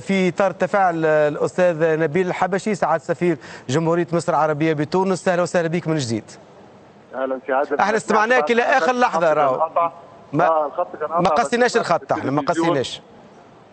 في اطار تفاعل الأستاذ نبيل الحبشي سعادة سفير جمهورية مصر العربية بتونس. أهلا وسهلا بك من جديد. أهلا سعاده إحنا استمعناك إلى آخر لحظة راهو. ما آه الخط كان ما قصيناش الخط إحنا ما قصيناش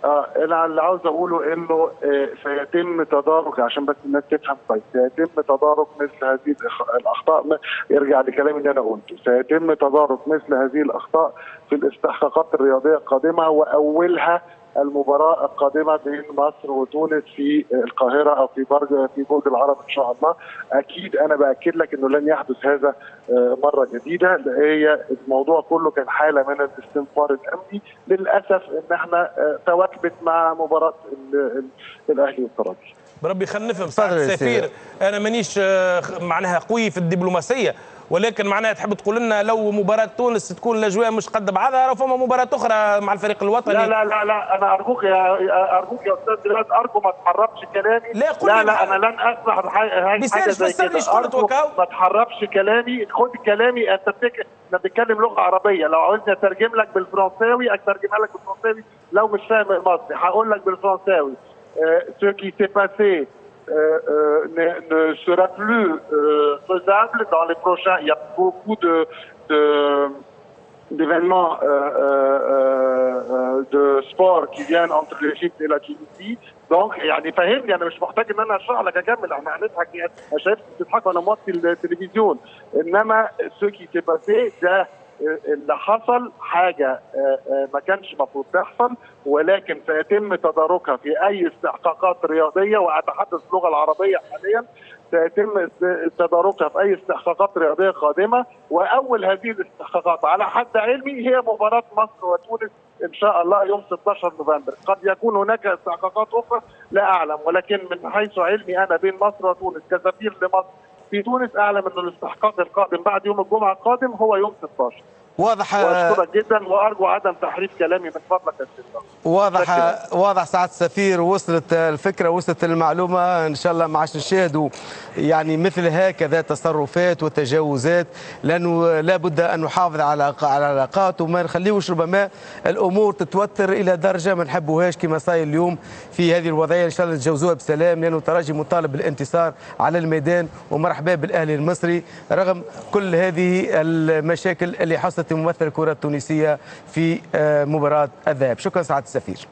آه أنا اللي عاوز أقوله إنه آه، سيتم تدارك عشان بس الناس تفهم كويس سيتم تدارك مثل هذه الأخطاء ما- يرجع لكلامي اللي أنا قلته. سيتم تدارك مثل هذه الأخطاء في الاستحقاقات الرياضية القادمة وأولها المباراة القادمة بين مصر وتونس في القاهرة أو في برج في برج العرب إن شاء الله. أكيد أنا بأكد لك إنه لن يحدث هذا آه، مرة جديدة هي الموضوع كله كان حالة من الاستنفار الأمني. للأسف إن إحنا آه، تواكبت مع مباراة ال- ال- الأهلي والترجي بربي خلينا نفهم سيدي. أنا مانيش آه، معناها قوي في الدبلوماسية. ولكن معناها تحب تقول لنا لو مباراة تونس تكون الأجواء مش قد بعضها راه فما مباراة أخرى مع الفريق الوطني. لا لا لا لا أنا أرجوك يا أرجوك يا أستاذ بلال أرجو ما تحرفش كلامي. لا، لا لا. أنا لن أسمح حاجة بيسالش زي كده. ما تحرفش كلامي. خد كلامي أنت بتك... أنا بتكلم لغة عربية. لو عاوزني أترجم لك بالفرنساوي أترجمها لك بالفرنساوي. لو مش فاهم المصري هقول لك بالفرنساوي. ce qui s'est passé ne, ne sera plus euh, faisable dans les prochains. Il y a beaucoup de, de d'événements euh, euh, euh, de sport qui viennent entre l'Égypte et la Tunisie donc يعني فهمني انا مش محتاج ان انا اشرح لك اكمل احنا هنضحك يعني انا شايف بتضحك وانا موطي التلفزيون انما سو كي سي باسي ده اللي حصل حاجة آه، آه، ما كانش المفروض تحصل ولكن سيتم تداركها في أي استحقاقات رياضية واتحدث اللغة العربية حاليا سيتم تداركها في أي استحقاقات رياضية قادمة. وأول هذه الاستحقاقات على حد علمي هي مباراة مصر وتونس إن شاء الله يوم 16 نوفمبر. قد يكون هناك استحقاقات أخرى لا أعلم ولكن من حيث علمي أنا بين مصر وتونس كسفير لمصر في تونس اعلم أن الاستحقاق القادم بعد يوم الجمعة القادم هو يوم 16 واضح وأشكرك جدا وأرجو عدم تحريف كلامي من فضلك واضح شكراً. واضح سعادة السفير وصلت الفكرة وصلت المعلومة. إن شاء الله ما عادش نشاهدوا يعني مثل هكذا تصرفات وتجاوزات. لأنه لابد أن نحافظ على على العلاقات. وما نخليوش ربما الأمور تتوتر إلى درجة ما نحبوهاش كما صاير اليوم في هذه الوضعية. إن شاء الله نتجاوزوها بسلام لأنه الترجي مطالب بالانتصار على الميدان. ومرحبا بالأهلي المصري. رغم كل هذه المشاكل اللي حصلت الممثل الكره التونسيه في آه، مباراه الذهاب. شكرا سعادة السفير.